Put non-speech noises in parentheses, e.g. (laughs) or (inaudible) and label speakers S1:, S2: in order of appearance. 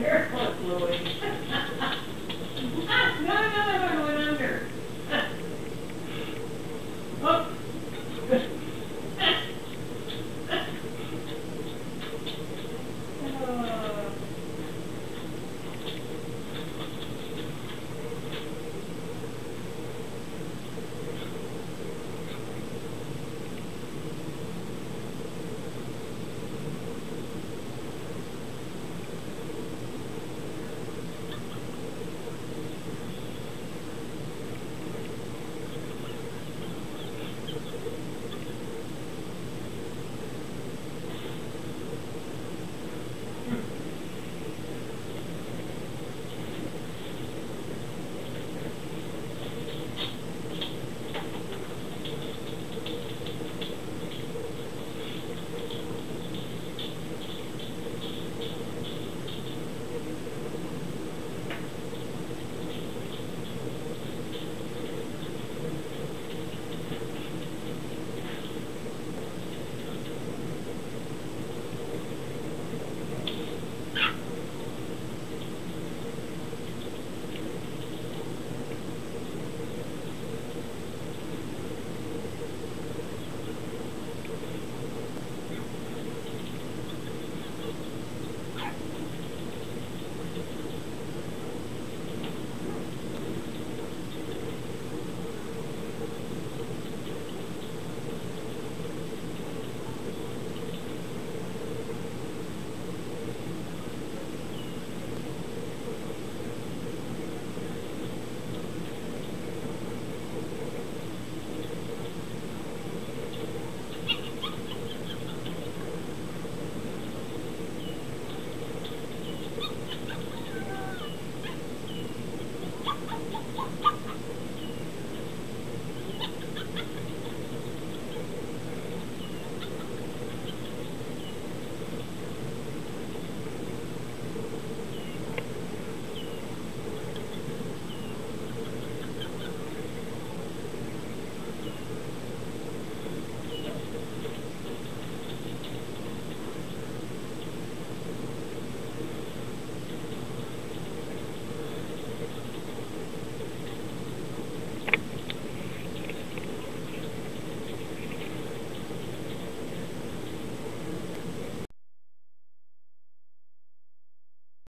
S1: Careful, Louis. (laughs) no, no, no, no, no.